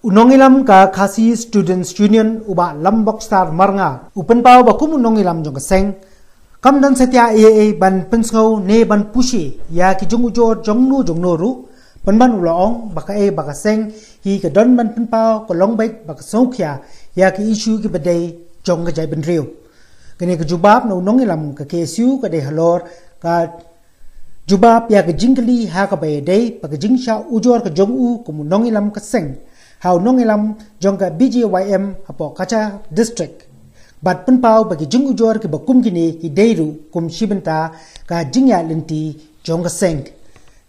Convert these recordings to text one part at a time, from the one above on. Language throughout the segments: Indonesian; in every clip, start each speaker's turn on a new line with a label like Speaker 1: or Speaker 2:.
Speaker 1: unongilam ka khasi students union uba lambok star marnga. Upen pau ba kum unongilam jong seng kam dan setia e e ban pensngau ne ban pushi. Ya ki jong ujo jong nu jong no ru ban ban ulong baka e baka seng. Hi ka don ban pen pau ko long bait baka songkhya ya ki issue ki badai jong ga jai ben riu. Kene ka jubab no unongilam ka kesu ka de halor. Ka jubab ya ka jingli ha ka bay dai baka jingsha ujor ka jong u kum unongilam ka seng hau nongilam jongka BJYM apo kaca district. Bat penpau bagi jung ujor ke bakum kini ki deiru kum shibenta ka jingya lenti jongka seng.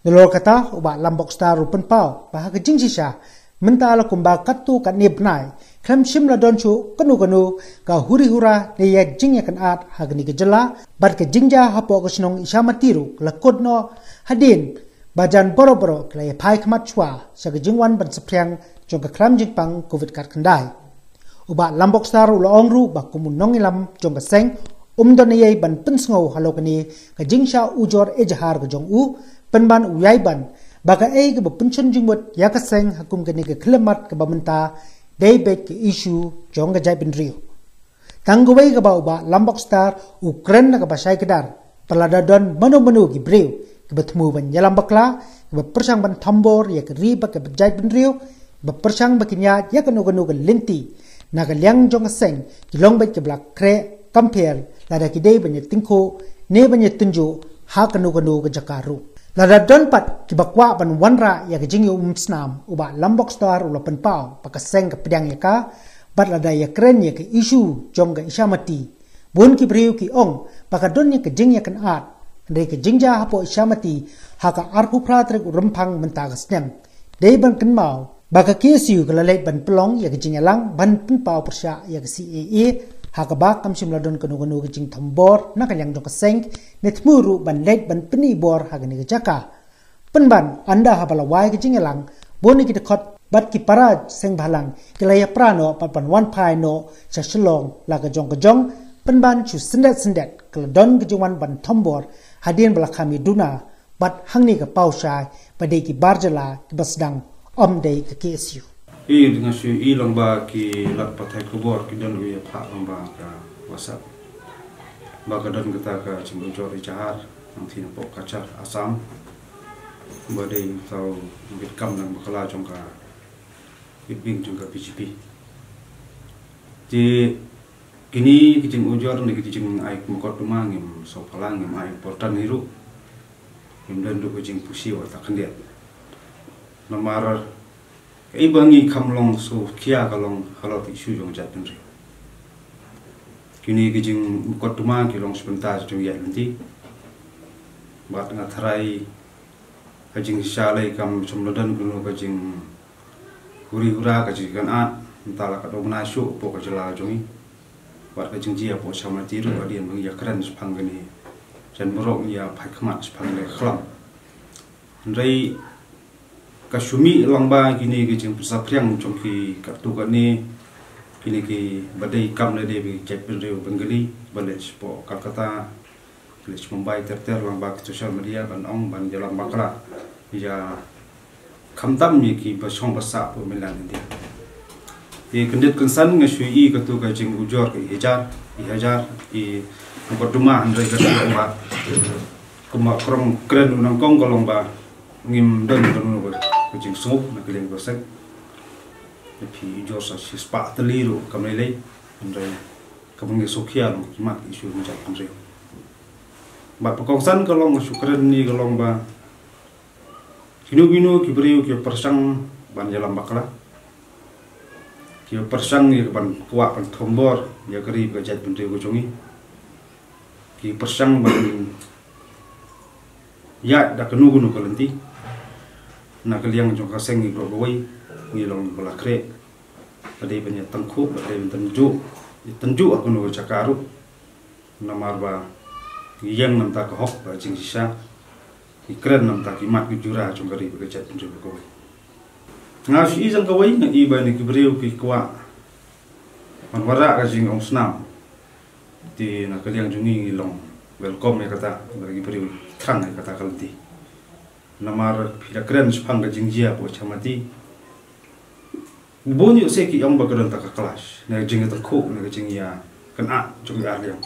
Speaker 1: Nolor kata uba lambok star ru penpau bah ke jing sisa menta ala kumba katu ka nibnai klam shimla don chu kanu kanu ka huri hura ne ya jingya kan at hagni ke jela bat ke jingja hapo ko snong isamatiru lakod no. Hadin bajan boro-boro kelai pai kemat chua sa ke jingwan ban jong ka kram jing pang covid kat kendai uba lambok star ulo ongru ba kumun nong ilam jong ka seng um don ye ban pen sngo halo kani ka jingsha ujor e jahar ka jong u pen ban uyai ban ba ka e ka ba chen jing bot ya ka seng hakum kani ka klemat ka ba menta dei bek ka jong ka jai bin rio tanggawai ka ba uba lambok star ukren ka ba shai kedar pelada don manu manu ki breu ka ba tmu ban yalam bakla ka ba persang ban tambor ya ka riba ka ba jai bin rio bepersang bakinya ya kanu kanu ke linti na ke liang jong seng ki long bai ke kre compare la da kidei banye tingko ne banye tunju ha kanu kanu jakaru. La da don pat ki bakwa ban wanra ya ke jingi um snam uba lambok star ulo pen pau pa ka seng ke pedang ya ka bat la da ya kren ya ke isu jong ke ishamati bun ki priu ki ong pa ka don ya ke jing ya kan at ndai ke jingja hapo ishamati ha ka arpu pratrek rumpang mentaga snem dei ban kan mau baka KSU kala leit ban plong ya kicing yalang ban pun pau persya ya ke CAA ha ka ba kam sim ladon kanu kanu kicing thambor na kanyang jong seng net muru ban leit ban peni bor ha ni jaka. Pen ban anda ha bala wai kicing yalang boni kita khot bat ki para seng balang kila ya prano pa pan wan pai no cha shlong la ka jong ka jong pen ban chu kala don kicing wan ban thambor hadien bala kami duna bat hangni ka pau shai padai ki barjala ki basdang om dei ka KSU.
Speaker 2: I dengan su i long ba ki lat patai kubor ki don wi pha long ba ka WhatsApp. Ba ka don kita ka chimbu jori jahar nang tin pok kachar Asam. Ba dei tau bit kam nang bakala ka bit bing jong ka PGP. Di kini kijing ujor ni kijing ai mukot rumah ngim so palang ngim ai important hiru. Ngim dan du kijing pusi wa takandiat namar ibangi kamlong so kia kalong halot isu jong jat penri kini kijing kot tuma kilong sebentar jong ya nanti bat ngatrai kajing shalai kam somlodan kuno kajing huri hura kajing kan a entala ka dong nasu po kajela jongi bat kajing jia po sama tiru adian bang ya keren sepang gani jan borok ya pai khamat sepang le khlam. Ndai kasumi langba kini ki jing priang chong ki kartu ka ni. Kini ki badai kam le de bi cek pen reu bengali balej po kalkata balej mumbai ter langba ki social media ban ong ban jalan bakra ya kamtam mi ki basong basa po milan ndi e kendit kensan nga shui i katu ka jing ujor ki hijar i hajar i ngor duma andre ka ba kuma krong kren unang kong kolong ba ngim don don kucing sop na kiling gosek na pi jo sa spa teliru kamai lei andre kamang sokia lo kimat isu macam andre ba pekongsan kalong sukren ni kalong ba kinu kinu kibriu ki persang ban jalan bakla ki persang ni ban kuat ban tombor ya keri ka jat bende ko jongi ki persang ban ya da kenu gunu kalenti na kaliang jong kaseng ni bro boy ni long bala kre ade banya tangku ade ben tanju tanju aku no cakaru na marba yang nam ta ko hok ba jing sisa ikren nam ta ki mat ki jura jong kari ba chat jong ko nga shi jang ko wai na i ba ni ki breu ki kwa man wara ka jing ong snam ti na kaliang jungi long welcome ya kata bagi breu ya kata kalti namar phira kren spang ga jingjia po chamati Bunyi seki yang bakaran tak kelas, nak jeng itu kok, nak jeng ya kena jeng ya yang.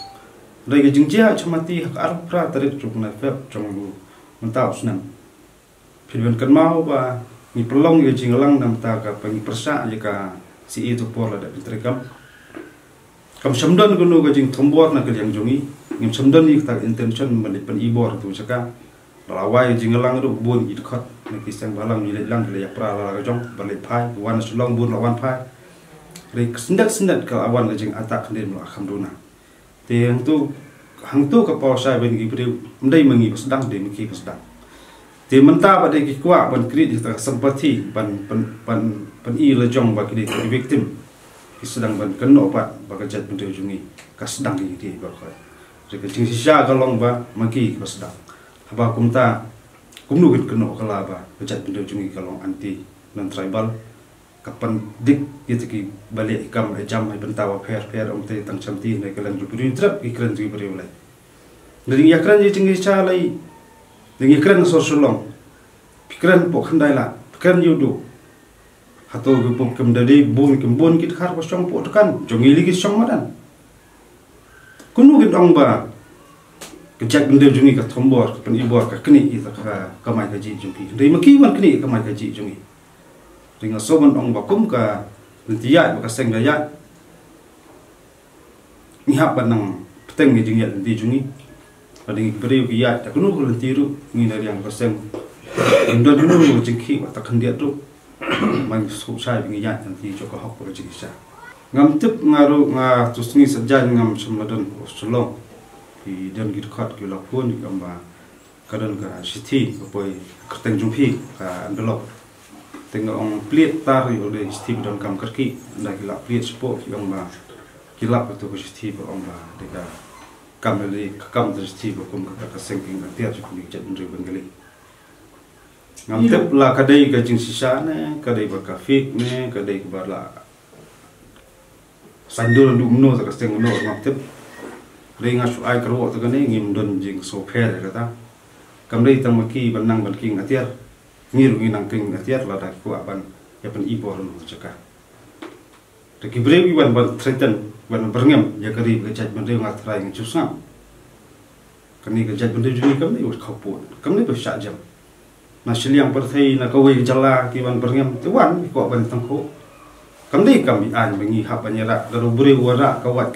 Speaker 2: Dari jeng dia cuma ti hak arab pra tarik cuk na feb jeng lu mentau senang. Pilih kan mau ba ni pelong ya jeng lang nam ta ka pengi persa ya ka si itu por la dari terekam. Kam samdan gunu ka jeng tombor na ka yang ngim samdan ni tak intention melipan ibor tu cakap rawai jingalang ru bun it khat. Ne kisang balang ni lang le ya pra la ga jong bale phai wan sulong bun la wan phai re sendat sendat ka awan ga jing atak ne mu akham duna te hang tu hang tu ka pa sai ben gi priu mdai mangi pas dang de mi pas dang te menta ba de ki ban kri di ta ban ban ban ban i la jong ba ki victim. Ki sedang ban kan opat ba ka jat ben jungi. Ka sedang gi ti ba kha re ka si sha ga long ba pas dang haba kumta? Kumnu git keno kala ba bejat bindo jungi kalong anti non tribal. Kapan dik gitu ki balik ikam e jam ai bentawa pher pher om te tang chamti ne kalan ju buri trap ikran ju buri ulai. Dari yakran ji chingi cha lai dengan yakran so sulong. Pikran po khandai la pikran yudu hato gu pom kem dadi bun kem bun kit khar ko chong po kan jongi ligi chong madan. Kunu git ong ba kejak benda jungi ka tombor ka penibor ka keni ita ka kamai ka ji jungi dei maki wan keni ka kamai ka ji jungi ringa soban ong bakum ka lentia ba ka seng daya ni hap banang peteng ni jingi lenti jungi pada ngi beri ki ya ta kunu ko lentiru ngi na yang ka seng ndo dunu mo jingki wa ta khandia tu man su sai ngi ya lenti jo ka hok ko ji sa ngam tip ngaru nga tusngi sajan ngam sumladan usulong thì đơn kỹ thuật kiểu lọc quân thì cầm và cả đơn cả sĩ thi và bồi cả tên trung phi cả anh lọc tên ông pliet ta rồi ở đây sĩ thi đơn cầm cắt kỹ đại cái lọc pliet sport thì ông bà cái lọc itu cái sĩ thi và ông bà để cả cầm lên cầm từ sĩ thi và cùng cả cái sinh kinh cái tiệt cho cùng trận rồi bên cái ngam tiếp là cái đây cái chính sĩ xã này cái đây và cà phê này cái đây và là sandul đúng nô cái sinh nô ngam tiếp ringa su ai karo to gane ngim don jing so pher ka ta kam dei tam ki ban nang ban king atiar. Ngir ngi nang king atiar la da ku aban ya pan ibor no chaka. Te ki brevi ban ban threaten. Ban berngam. Ya kari ga jaj ban dei ngat rai ngi chusam kani ga jaj ban dei juni kam dei wat khapu kam dei ba sha jam na shiliang par thei na ka wei jala ki ban berngam. Te wan ko ban tang ko kam dei kam bi an bangi hap anyara. Da ro bure wara ka wat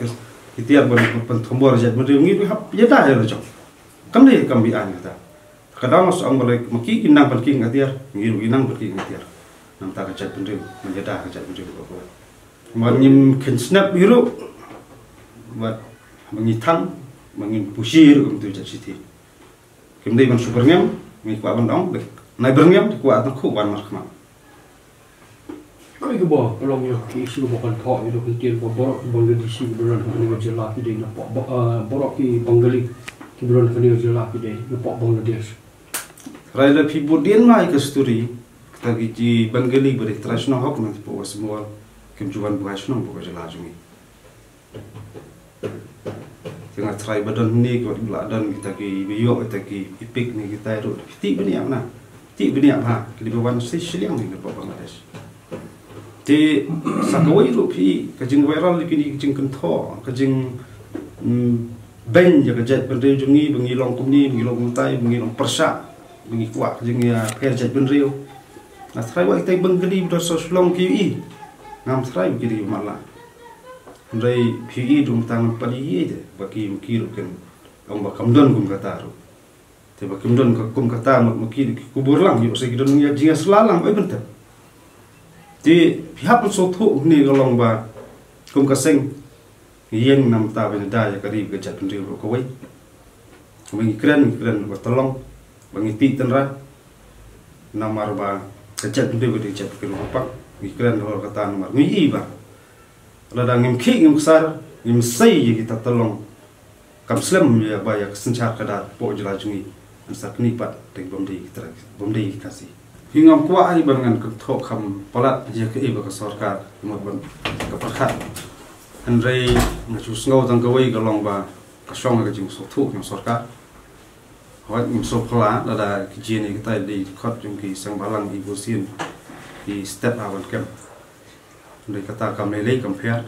Speaker 2: kes itiar bon pen thombor jat bon ngi hap ya da ya lo kam ne kam bi an kata kadang mas ang boleh maki inang ban ki ngatiar ngi inang ban ki ngatiar nam ta. Jat bon men ya da jat bon ko ko man nyim ken snap biru wat mangi thang mangi pusir um tu jat siti kim dei ban super ngam ngi kwa ban dong nai berngam kwa tan khu ban mar khma
Speaker 3: Kau itu bawa kalau yang isu bukan thok itu kecil borok Bangladeshi beran kini jelas kita nak borok ki Bengali ki beran kini jelas kita nak Bangladesh.
Speaker 2: Raja pibu dian mai ke sturi kita gici Bengali beri tradisional hok nanti bawa semua kim juan bukan senang bukan jelas jumi. Tengah try badan ni kau beladan kita ki biok kita ki ipik ni kita itu ti bini apa? Ti bini apa? Kita bawa nasi siang ni ke Bangladesh. Te sakawai lu pi kajing viral li kini kajing kentho kajing ben ya kajat bendrio jungi bengi long kumni bengi long kumtai bengi long persa bengi kuat kajing ya per jat bendrio na trai wa kita benggeli ber so long ki i ngam trai kiri mala ndai pi dum tang pali ye de baki mkiru ken ang bakam don kum kataru te bakim don kum kata mak makiri kubur lang yo se kidon ya jinga selalang ai bentar thì hấp số thụ ni lòng bà. Cùng cả sinh. Yên nằm ta bên đây cái đi cái chặt rìu của cô ấy mình keren keren và tolong bằng ti tên ra. Nằm mà bà cái chặt rìu cái chặt cái lỗ bắc mình keren rồi cái tan mà nghĩ bà. Là đang ngim khí ngim sar ngim say gì kita tolong kam slam ya ba ya sencar kadar po jela jungi ansak ni pat tek bom di kita bom di kasih hingam kwa ai bangan ke thok kham palat je ke iba ka sarkar mo ban ka pakhat andrei nga chu sngo tang ka wei ka long ba ka shong ka jing so thu ng sarkar hawat ngim so phala da da ki je ni ka tai di khot jung ki sang balang i bo sin ki step awan kem Dari kata kam lele kam fer.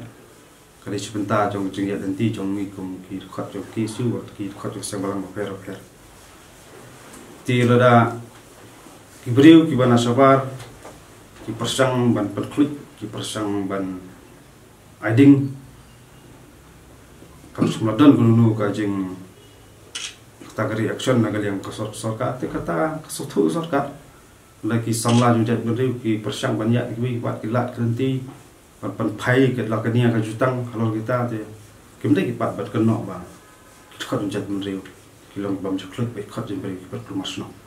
Speaker 2: Kali sebentar jong jeng ya nanti jong mi kum ki khat jong ki su ki khat jong sembalang fer fer. Ti rada ki beriu ki bana sabar ki ban perklik ki persang ban aiding kam sumladan gununu ka jeng kata kari action nagal yang kasor sorka te kata kasotu sorka lagi samla junjat beriu ki persang banyak ki buat kilat kenti pan pan pai ke la kania ka jutang kalau kita te kim dai ki pat bat no ba khat junjat beriu ki long bam chaklut be beriu ki pat kemas no